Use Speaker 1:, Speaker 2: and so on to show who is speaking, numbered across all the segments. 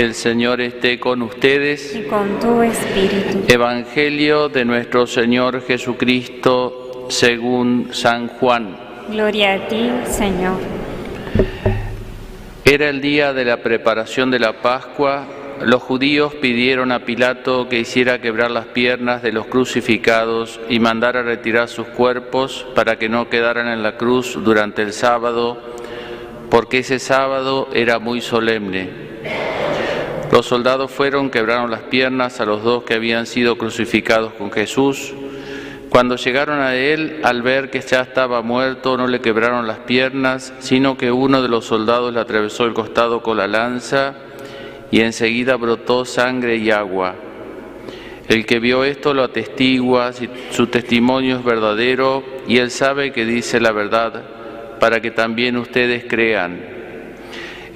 Speaker 1: El Señor esté con ustedes.
Speaker 2: y con tu espíritu.
Speaker 1: Evangelio de nuestro Señor Jesucristo según San Juan.
Speaker 2: Gloria a ti, Señor.
Speaker 1: Era el día de la preparación de la Pascua. Los judíos pidieron a Pilato que hiciera quebrar las piernas de los crucificados y mandara retirar sus cuerpos para que no quedaran en la cruz durante el sábado, porque ese sábado era muy solemne. Los soldados fueron, quebraron las piernas a los dos que habían sido crucificados con Jesús. Cuando llegaron a él, al ver que ya estaba muerto, no le quebraron las piernas, sino que uno de los soldados le atravesó el costado con la lanza y enseguida brotó sangre y agua. El que vio esto lo atestigua, su testimonio es verdadero y él sabe que dice la verdad, para que también ustedes crean.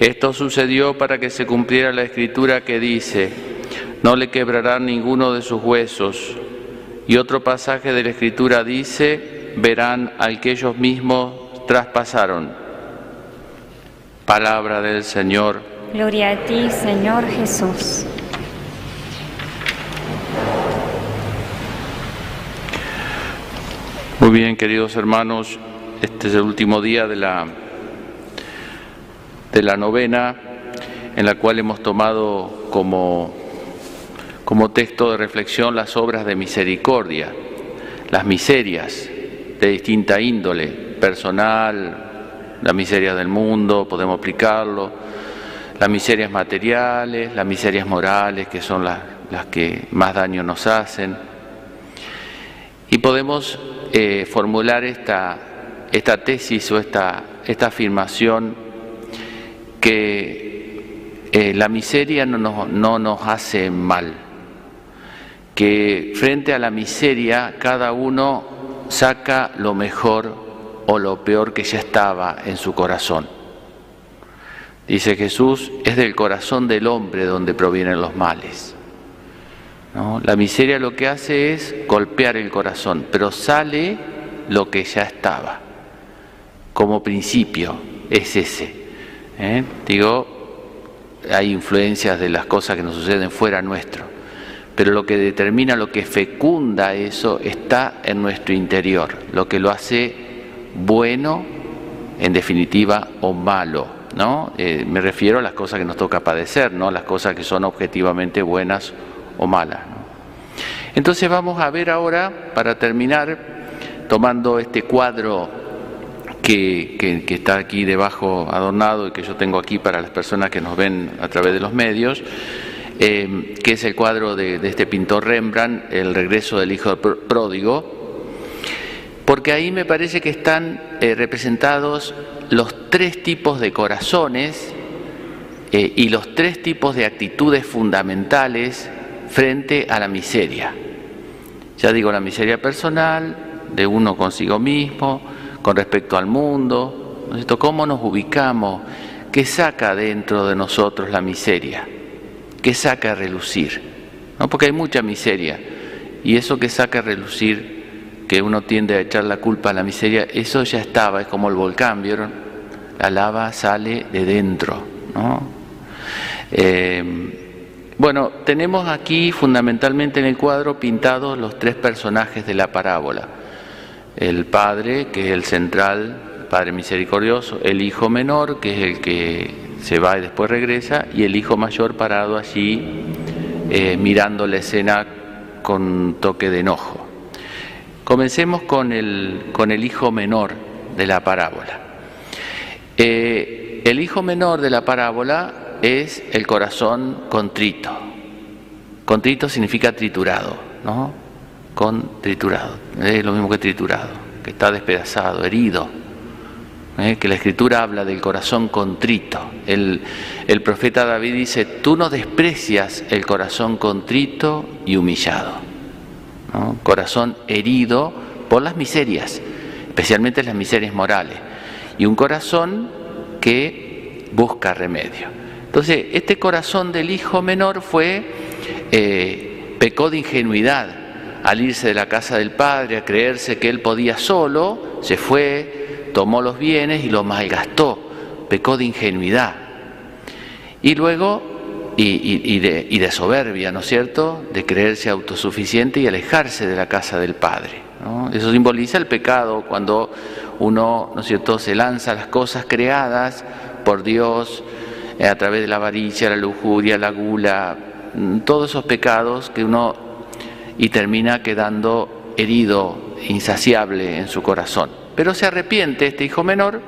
Speaker 1: Esto sucedió para que se cumpliera la escritura que dice, no le quebrarán ninguno de sus huesos. Y otro pasaje de la escritura dice, verán al que ellos mismos traspasaron. Palabra del Señor.
Speaker 2: Gloria a ti, Señor Jesús.
Speaker 1: Muy bien, queridos hermanos, este es el último día de la, de la novena en la cual hemos tomado como, como texto de reflexión las obras de misericordia, las miserias de distinta índole, personal, la miseria del mundo, podemos aplicarlo, las miserias materiales, las miserias morales, que son las, las que más daño nos hacen. Y podemos eh, formular esta, esta tesis o esta, esta afirmación que eh, la miseria no nos, no nos hace mal, que frente a la miseria cada uno saca lo mejor o lo peor que ya estaba en su corazón. Dice Jesús, es del corazón del hombre donde provienen los males. La miseria lo que hace es golpear el corazón, pero sale lo que ya estaba. Como principio es ese. ¿Eh? Digo, hay influencias de las cosas que nos suceden fuera nuestro, pero lo que determina, lo que fecunda eso está en nuestro interior, lo que lo hace bueno, en definitiva, o malo. ¿no? Eh, me refiero a las cosas que nos toca padecer, no las cosas que son objetivamente buenas o malas. Entonces vamos a ver ahora, para terminar, tomando este cuadro que, está aquí debajo adornado y que yo tengo aquí para las personas que nos ven a través de los medios, eh, que es el cuadro de, de, este pintor Rembrandt, El regreso del hijo pródigo, porque ahí me parece que están eh, representados los tres tipos de corazones eh, y los tres tipos de actitudes fundamentales frente a la miseria. Ya digo, la miseria personal, de uno consigo mismo, con respecto al mundo, ¿no es cierto? ¿Cómo nos ubicamos? ¿Qué saca dentro de nosotros la miseria? ¿Qué saca a relucir? ¿No? Porque hay mucha miseria. Y eso que saca a relucir, que uno tiende a echar la culpa a la miseria, eso ya estaba, es como el volcán, ¿vieron? La lava sale de dentro, ¿no? Eh, bueno, tenemos aquí fundamentalmente en el cuadro pintados los tres personajes de la parábola. El padre, que es el central, padre misericordioso, el hijo menor, que es el que se va y después regresa, y el hijo mayor parado allí eh, mirando la escena con toque de enojo. Comencemos con el, con el hijo menor de la parábola. Eh, el hijo menor de la parábola es el corazón contrito. Contrito significa triturado, ¿no? Con triturado. Es lo mismo que triturado, que está despedazado, herido. ¿eh? Que la escritura habla del corazón contrito. El, el profeta David dice, tú no desprecias el corazón contrito y humillado. Corazón herido por las miserias, especialmente las miserias morales. Y un corazón que busca remedio. Entonces, este corazón del hijo menor fue, eh, pecó de ingenuidad al irse de la casa del padre, a creerse que él podía solo, se fue, tomó los bienes y los malgastó, pecó de ingenuidad. Y luego y, de, soberbia, ¿no es cierto?, de creerse autosuficiente y alejarse de la casa del Padre. Eso simboliza el pecado cuando uno, ¿no es cierto?, se lanza a las cosas creadas por Dios eh, a través de la avaricia, la lujuria, la gula, mm, todos esos pecados que uno y termina quedando herido, insaciable en su corazón. Pero se arrepiente este hijo menor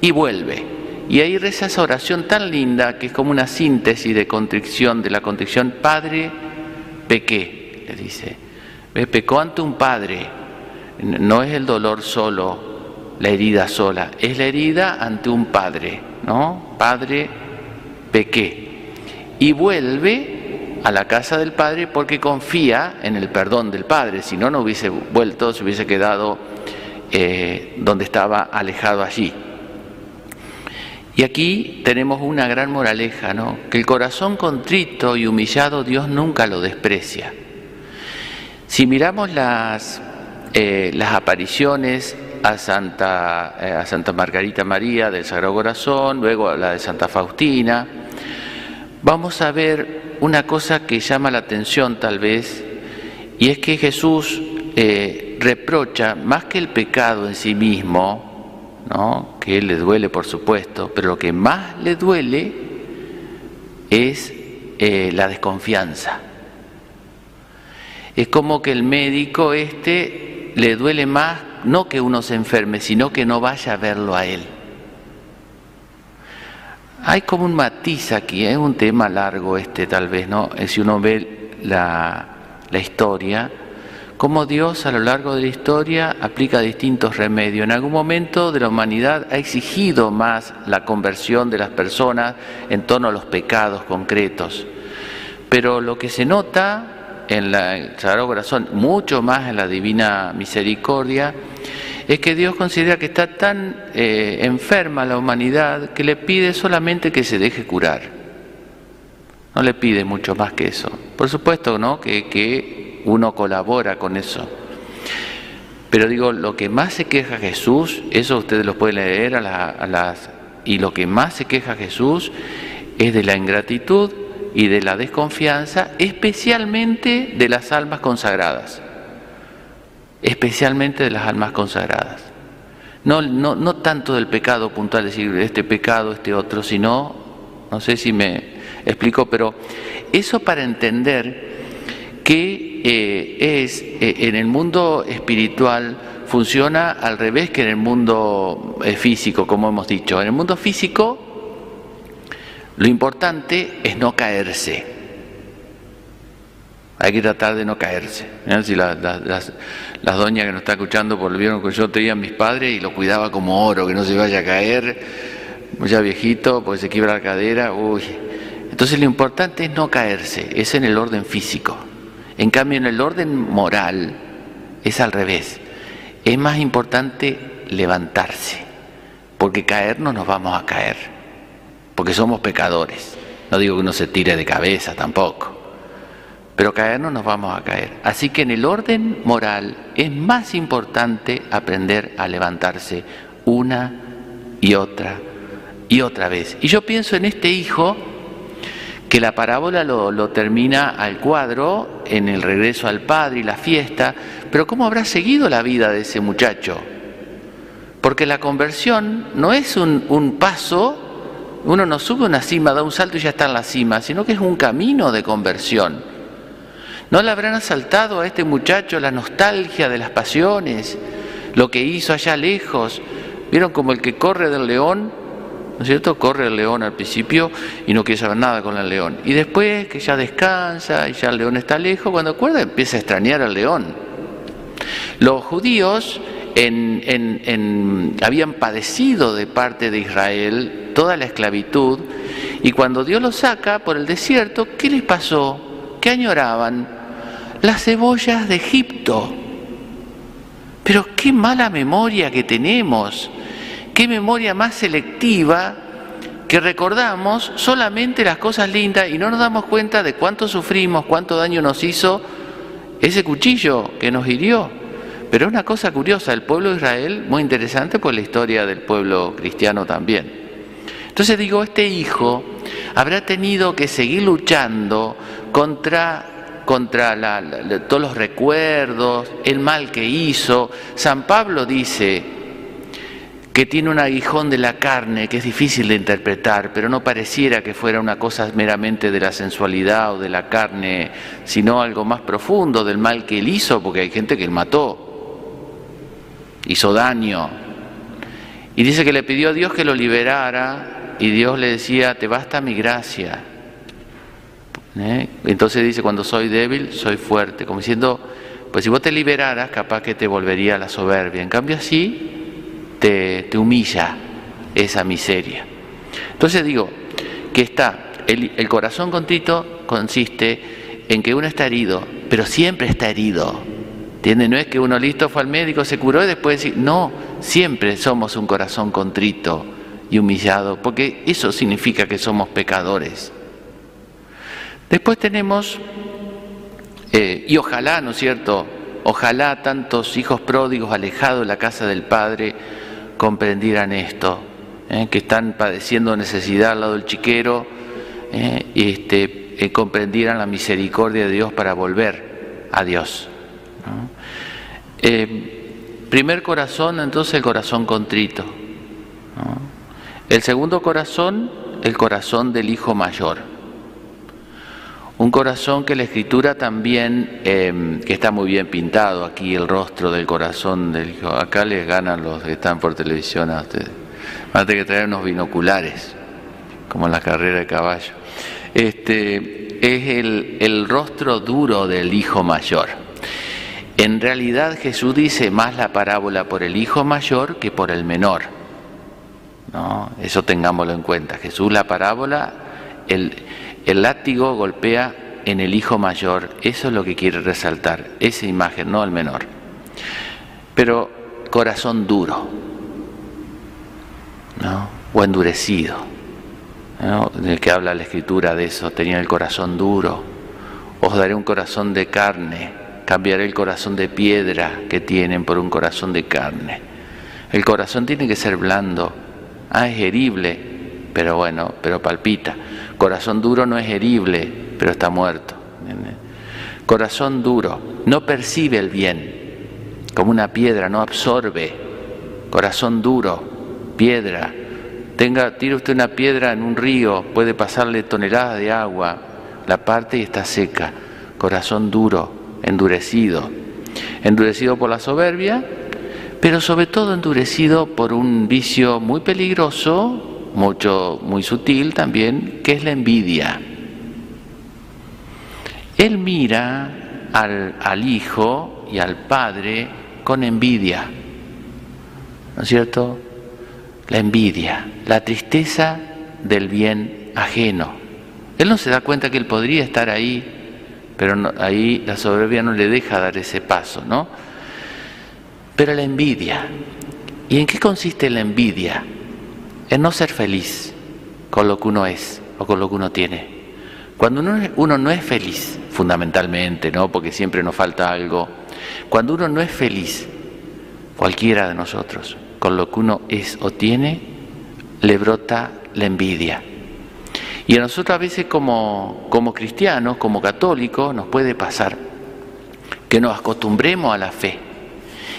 Speaker 1: y vuelve. Y ahí reza esa oración tan linda que es como una síntesis de contrición, de la contrición, Padre, pequé, le dice. Pecó ante un padre. No es el dolor solo, la herida sola, es la herida ante un padre, ¿no? Padre, pequé. Y vuelve a la casa del padre porque confía en el perdón del padre, si no, no hubiese vuelto, se hubiese quedado eh, donde estaba alejado allí. Y aquí tenemos una gran moraleja, ¿no? Que el corazón contrito y humillado Dios nunca lo desprecia. Si miramos las, eh, las apariciones a Santa, eh, a Santa Margarita María del Sagrado Corazón, luego a la de Santa Faustina, vamos a ver una cosa que llama la atención tal vez, y es que Jesús eh, reprocha más que el pecado en sí mismo, ¿no? que le duele por supuesto, pero lo que más le duele es eh, la desconfianza. Es como que el médico este le duele más no que uno se enferme, sino que no vaya a verlo a él. Hay como un matiz aquí, es un tema largo este tal vez, ¿no? Si uno ve la, la historia, cómo Dios a lo largo de la historia aplica distintos remedios. En algún momento de la humanidad ha exigido más la conversión de las personas en torno a los pecados concretos. Pero lo que se nota en el Sagrado Corazón, mucho más en la Divina Misericordia, es que Dios considera que está tan eh, enferma la humanidad que le pide solamente que se deje curar. No le pide mucho más que eso. Por supuesto, ¿no? Que, que uno colabora con eso. Pero digo, lo que más se queja Jesús, eso ustedes lo pueden leer a, las... Y lo que más se queja Jesús es de la ingratitud y de la desconfianza, especialmente de las almas consagradas. Especialmente de las almas consagradas. No, no, no tanto del pecado puntual, decir este pecado, este otro, sino, no sé si me explico, pero eso para entender que eh, es eh, en el mundo espiritual funciona al revés que en el mundo eh, físico, como hemos dicho. En el mundo físico lo importante es no caerse. Hay que tratar de no caerse. Si las, doñas que nos están escuchando volvieron que yo tenía a mis padres y lo cuidaba como oro, que no se vaya a caer, ya viejito, pues se quiebra la cadera, uy. Entonces lo importante es no caerse, es en el orden físico. En cambio, en el orden moral es al revés. Es más importante levantarse, porque caer no nos vamos a caer, porque somos pecadores. No digo que uno se tire de cabeza tampoco, pero caer no nos vamos a caer. Así que en el orden moral es más importante aprender a levantarse una y otra y otra vez. Y yo pienso en este hijo que la parábola lo, termina al cuadro en el regreso al padre y la fiesta, pero ¿cómo habrá seguido la vida de ese muchacho? Porque la conversión no es un, un paso, uno no sube una cima, da un salto y ya está en la cima, sino que es un camino de conversión. ¿No le habrán asaltado a este muchacho la nostalgia de las pasiones, lo que hizo allá lejos? ¿Vieron como el que corre del león ¿no es cierto? Corre el león al principio y no quiere saber nada con el león. Y después que ya descansa y ya el león está lejos, cuando acuerda empieza a extrañar al león. Los judíos habían padecido de parte de Israel toda la esclavitud y cuando Dios los saca por el desierto, ¿qué les pasó? ¿Qué añoraban? Las cebollas de Egipto. Pero qué mala memoria que tenemos qué memoria más selectiva que recordamos solamente las cosas lindas y no nos damos cuenta de cuánto sufrimos, cuánto daño nos hizo ese cuchillo que nos hirió. Pero una cosa curiosa, el pueblo de Israel, muy interesante por la historia del pueblo cristiano también. Entonces digo, este hijo habrá tenido que seguir luchando contra, contra todos los recuerdos, el mal que hizo. San Pablo dice que tiene un aguijón de la carne que es difícil de interpretar, pero no pareciera que fuera una cosa meramente de la sensualidad o de la carne, sino algo más profundo del mal que él hizo, porque hay gente que él mató, hizo daño. Y dice que le pidió a Dios que lo liberara y Dios le decía, te basta mi gracia. ¿Eh? Entonces dice, cuando soy débil, soy fuerte, como diciendo, pues si vos te liberaras, capaz que te volvería la soberbia. En cambio así, te, humilla esa miseria. Entonces digo, que está, el, el corazón contrito consiste en que uno está herido, pero siempre está herido. ¿Entiendes? No es que uno listo fue al médico, se curó y después decir, no, siempre somos un corazón contrito y humillado, porque eso significa que somos pecadores. Después tenemos, eh, y ojalá, ¿no es cierto? Ojalá tantos hijos pródigos alejados de la casa del Padre comprendieran esto, ¿eh? que están padeciendo necesidad al lado del chiquero, ¿eh? y este, comprendieran la misericordia de Dios para volver a Dios. Primer corazón, entonces el corazón contrito. El segundo corazón, el corazón del hijo mayor. Un corazón que la escritura también, em, que está muy bien pintado aquí, el rostro del corazón del hijo. Acá les ganan los que están por televisión a ustedes. Van a tener que traer unos binoculares, como en la carrera de caballo. Este, es el, el rostro duro del hijo mayor. En realidad Jesús dice más la parábola por el hijo mayor que por el menor. ¿no? Eso tengámoslo en cuenta. Jesús la parábola, el, el látigo golpea en el hijo mayor, eso es lo que quiere resaltar, esa imagen, no al menor. Pero corazón duro, ¿no? o endurecido, ¿no? en el que habla la escritura de eso, tenía el corazón duro, os daré un corazón de carne, cambiaré el corazón de piedra que tienen por un corazón de carne. El corazón tiene que ser blando, Ah, es herible, pero bueno, pero palpita. Corazón duro no es herible, pero está muerto. Corazón duro no percibe el bien, como una piedra, no absorbe. Corazón duro, piedra. Tenga, tire usted una piedra en un río, puede pasarle toneladas de agua, la parte y está seca. Corazón duro, endurecido. Endurecido por la soberbia, pero sobre todo endurecido por un vicio muy peligroso, mucho, muy sutil también, que es la envidia. Él mira al, al hijo y al padre con envidia, ¿no es cierto? La envidia, la tristeza del bien ajeno. Él no se da cuenta que él podría estar ahí, pero ahí la soberbia no le deja dar ese paso, ¿no? Pero la envidia, ¿y en qué consiste la envidia? En no ser feliz con lo que uno es o con lo que uno tiene. Cuando uno, no es feliz, fundamentalmente, ¿no? Porque siempre nos falta algo. Cuando uno no es feliz, cualquiera de nosotros, con lo que uno es o tiene, le brota la envidia. Y a nosotros a veces como, como cristianos, como católicos, nos puede pasar que nos acostumbremos a la fe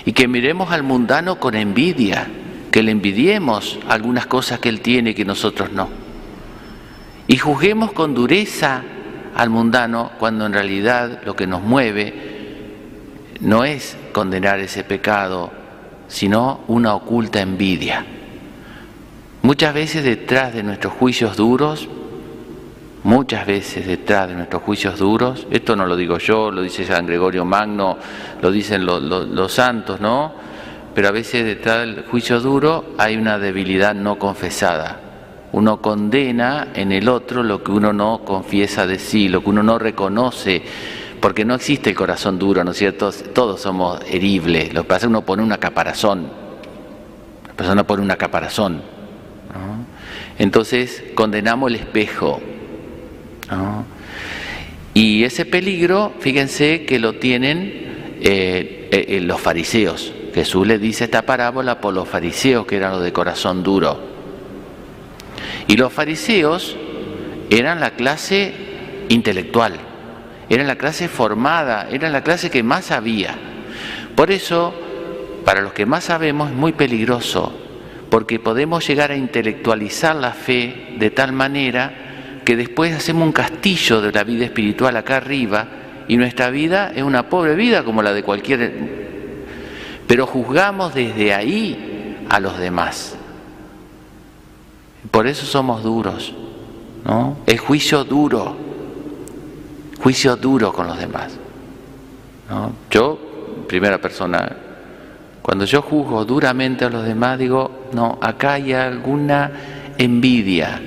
Speaker 1: y que miremos al mundano con envidia, que le envidiemos algunas cosas que él tiene que nosotros no. Y juzguemos con dureza al mundano cuando en realidad lo que nos mueve no es condenar ese pecado, sino una oculta envidia. Muchas veces detrás de nuestros juicios duros muchas veces detrás de nuestros juicios duros, esto no lo digo yo, lo dice San Gregorio Magno, lo dicen los, santos, ¿no? Pero a veces detrás del juicio duro hay una debilidad no confesada. Uno condena en el otro lo que uno no confiesa de sí, lo que uno no reconoce, porque no existe el corazón duro, ¿no es cierto? Todos somos heribles, lo que pasa es que uno pone una caparazón, la persona pone una caparazón. Entonces condenamos el espejo, y ese peligro, fíjense que lo tienen eh, eh, eh, los fariseos. Jesús le dice esta parábola por los fariseos, que eran los de corazón duro. Y los fariseos eran la clase intelectual, eran la clase formada, eran la clase que más sabía. Por eso, para los que más sabemos, es muy peligroso, porque podemos llegar a intelectualizar la fe de tal manera que después hacemos un castillo de la vida espiritual acá arriba y nuestra vida es una pobre vida como la de cualquier... Pero juzgamos desde ahí a los demás. Por eso somos duros, ¿no? El juicio duro, juicio duro con los demás. Yo, primera persona, cuando yo juzgo duramente a los demás, digo, no, acá hay alguna envidia,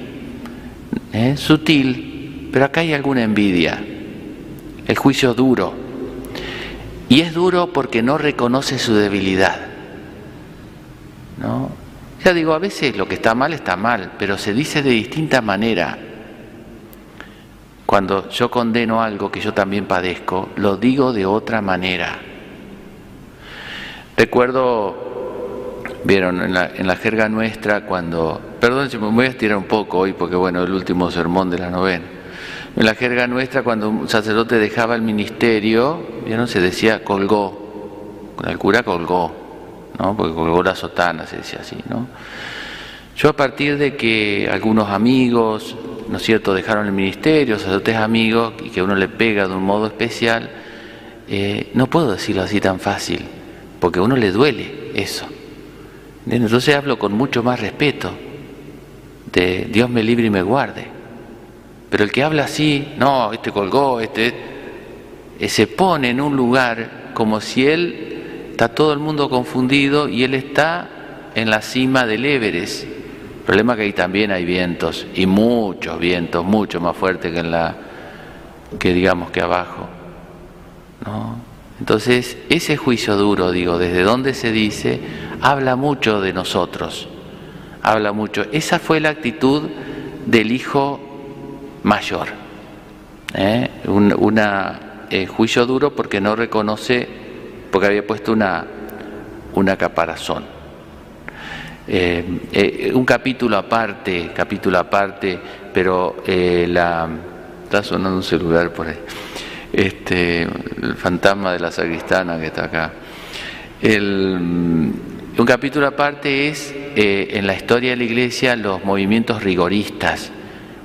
Speaker 1: ¿eh? sutil, pero acá hay alguna envidia, el juicio duro. Y es duro porque no reconoce su debilidad. ¿no? Ya digo, a veces lo que está mal está mal, pero se dice de distinta manera. Cuando yo condeno algo que yo también padezco, lo digo de otra manera. Recuerdo, vieron, en la, en la jerga nuestra, cuando Perdón si me voy a estirar un poco hoy porque bueno, el último sermón de la novena. En la jerga nuestra, cuando un sacerdote dejaba el ministerio, ¿vieron? se decía colgó. El cura colgó, ¿no? Porque colgó la sotana, se decía así, ¿no? Yo a partir de que algunos amigos, ¿no es cierto?, dejaron el ministerio, sacerdotes amigos, y que uno le pega de un modo especial, eh, no puedo decirlo así tan fácil, porque a uno le duele eso. Entonces hablo con mucho más respeto de Dios me libre y me guarde. Pero el que habla así, no, este colgó, este, eh, se pone en un lugar como si él está todo el mundo confundido y él está en la cima del Everest. Problema que ahí también hay vientos y muchos vientos, mucho más fuertes que en la que digamos que abajo. ¿no? Entonces, ese juicio duro, digo, desde donde se dice, habla mucho de nosotros habla mucho. Esa fue la actitud del hijo mayor. ¿eh? Un una, eh, juicio duro porque no reconoce, porque había puesto una, una caparazón. Eh, un capítulo aparte, capítulo aparte, pero la está sonando un celular por ahí. Este, el fantasma de la sacristana que está acá. El, un capítulo aparte es eh, en la historia de la Iglesia los movimientos rigoristas.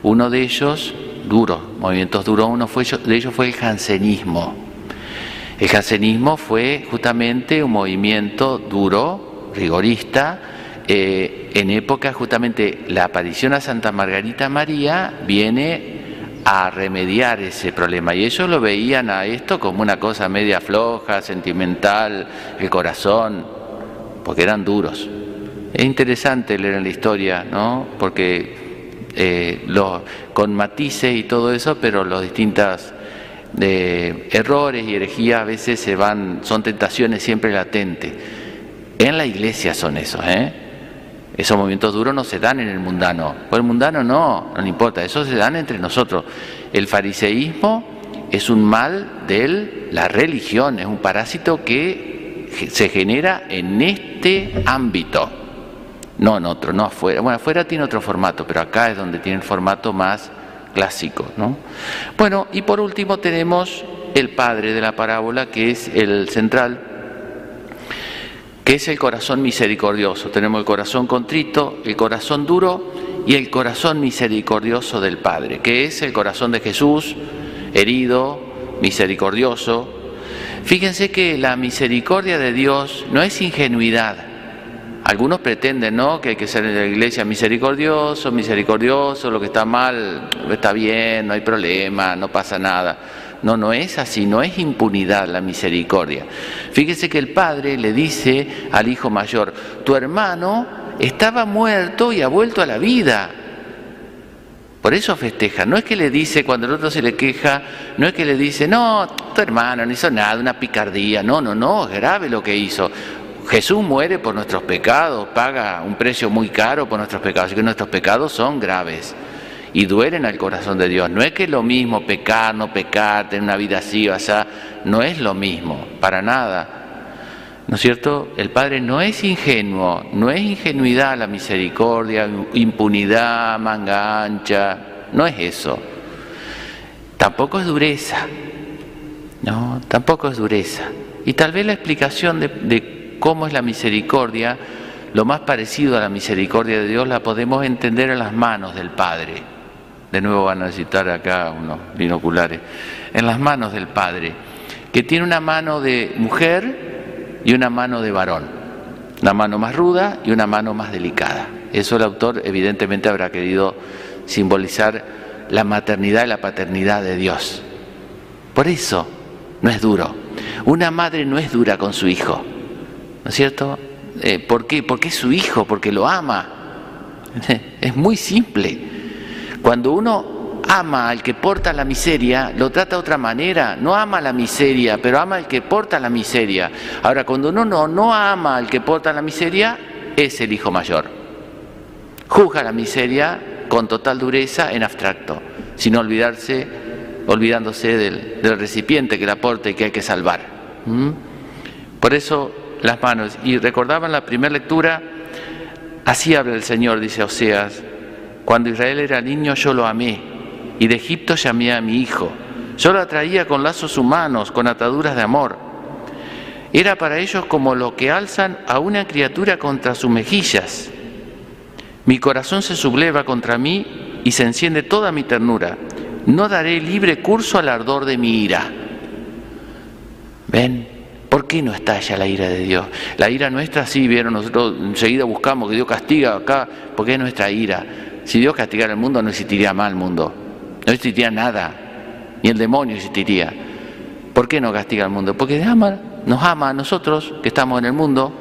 Speaker 1: Uno de ellos, duro, movimientos duros, uno fue, de ellos fue el jansenismo. El jansenismo fue justamente un movimiento duro, rigorista, eh, en época justamente la aparición a Santa Margarita María viene a remediar ese problema y ellos lo veían a esto como una cosa media floja, sentimental, el corazón, porque eran duros. Es interesante leer la historia, ¿no? Porque eh, con matices y todo eso, pero los distintos eh, errores y herejías a veces se van, son tentaciones siempre latentes. En la iglesia son esos, ¿eh? Esos movimientos duros no se dan en el mundano. Por el mundano no, no importa, eso se dan entre nosotros. El fariseísmo es un mal de la religión, es un parásito que se genera en este ámbito, no en otro, no afuera. Bueno, afuera tiene otro formato, pero acá es donde tiene el formato más clásico. ¿no? Bueno, y por último tenemos el padre de la parábola, que es el central, que es el corazón misericordioso. Tenemos el corazón contrito, el corazón duro y el corazón misericordioso del Padre, que es el corazón de Jesús, herido, misericordioso, Fíjense que la misericordia de Dios no es ingenuidad. Algunos pretenden, ¿no? Que hay que ser en la iglesia misericordioso, misericordioso, lo que está mal está bien, no hay problema, no pasa nada. No, no es así, no es impunidad la misericordia. Fíjese que el padre le dice al hijo mayor, tu hermano estaba muerto y ha vuelto a la vida. Por eso festeja. No es que le dice, cuando el otro se le queja, no es que le dice, no, hermano no hizo nada, una picardía. No, no, no, es grave lo que hizo. Jesús muere por nuestros pecados, paga un precio muy caro por nuestros pecados, así que nuestros pecados son graves y duelen al corazón de Dios. No es que es lo mismo pecar, no pecar, tener una vida así o así, no es lo mismo, para nada. ¿No es cierto? El Padre no es ingenuo, no es ingenuidad la misericordia, impunidad, manga ancha, no es eso. Tampoco es dureza, no, tampoco es dureza. Y tal vez la explicación de, cómo es la misericordia, lo más parecido a la misericordia de Dios, la podemos entender en las manos del Padre. De nuevo van a necesitar acá unos binoculares. En las manos del Padre, que tiene una mano de mujer, y una mano de varón, una mano más ruda y una mano más delicada. Eso el autor evidentemente habrá querido simbolizar la maternidad y la paternidad de Dios. Por eso no es duro. Una madre no es dura con su hijo, ¿no es cierto? Eh, ¿Por qué? Porque es su hijo, porque lo ama. Es muy simple. Cuando uno ama al que porta la miseria, lo trata de otra manera. No ama la miseria, pero ama al que porta la miseria. Ahora, cuando uno no, no ama al que porta la miseria, es el hijo mayor. Juzga la miseria con total dureza en abstracto, sin olvidarse, olvidándose del, recipiente que porta y que hay que salvar. Por eso las manos. Y recordaban la primera lectura, así habla el Señor, dice Oseas, cuando Israel era niño yo lo amé y de Egipto llamé a mi hijo. Yo lo atraía con lazos humanos, con ataduras de amor. Era para ellos como lo que alzan a una criatura contra sus mejillas. Mi corazón se subleva contra mí y se enciende toda mi ternura. No daré libre curso al ardor de mi ira. ¿Ven? ¿Por qué no estalla la ira de Dios? La ira nuestra, sí, vieron, nosotros enseguida buscamos que Dios castiga acá, porque es nuestra ira. Si Dios castigara el mundo, no existiría el mundo. No existiría nada, ni el demonio existiría. ¿Por qué no castiga al mundo? Porque ama, nos ama a nosotros que estamos en el mundo.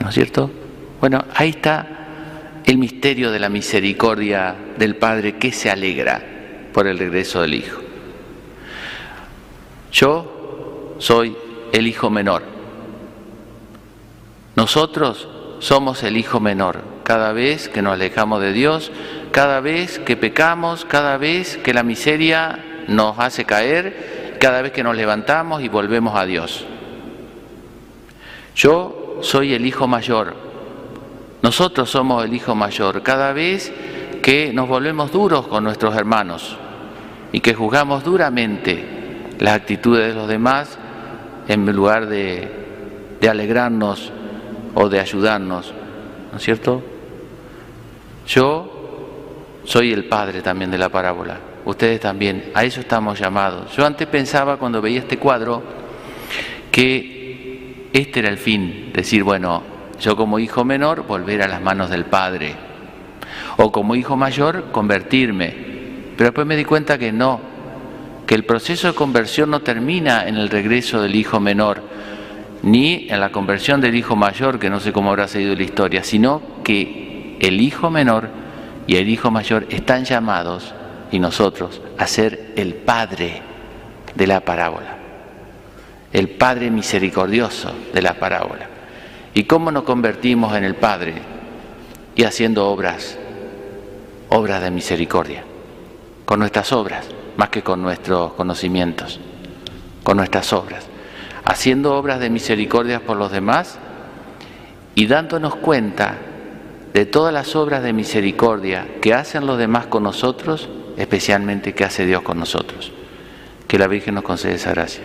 Speaker 1: ¿No es cierto? Bueno, ahí está el misterio de la misericordia del Padre que se alegra por el regreso del Hijo. Yo soy el hijo menor. Nosotros somos el hijo menor. Cada vez que nos alejamos de Dios, cada vez que pecamos, cada vez que la miseria nos hace caer, cada vez que nos levantamos y volvemos a Dios. Yo soy el hijo mayor, nosotros somos el hijo mayor, cada vez que nos volvemos duros con nuestros hermanos y que juzgamos duramente las actitudes de los demás en lugar de, alegrarnos o de ayudarnos, ¿no es cierto? Yo soy el padre también de la parábola. Ustedes también, a eso estamos llamados. Yo antes pensaba cuando veía este cuadro que este era el fin, decir, bueno, yo como hijo menor volver a las manos del padre, o como hijo mayor convertirme. Pero después me di cuenta que no, que el proceso de conversión no termina en el regreso del hijo menor, ni en la conversión del hijo mayor, que no sé cómo habrá seguido la historia, sino que el hijo menor y el hijo mayor están llamados, y nosotros, a ser el padre de la parábola, el padre misericordioso de la parábola. ¿Y cómo nos convertimos en el padre? Y haciendo obras, obras de misericordia, con nuestras obras, más que con nuestros conocimientos, con nuestras obras, haciendo obras de misericordia por los demás y dándonos cuenta de todas las obras de misericordia que hacen los demás con nosotros, especialmente que hace Dios con nosotros. Que la Virgen nos conceda esa gracia.